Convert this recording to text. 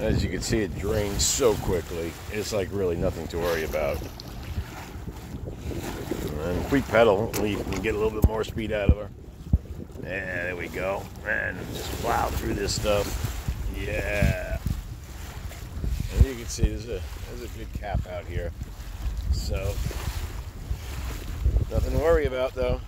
As you can see, it drains so quickly. It's like really nothing to worry about. And if we pedal, we can get a little bit more speed out of her. Yeah, there we go. And just plow through this stuff. Yeah. And you can see there's a there's a good cap out here. So nothing to worry about though.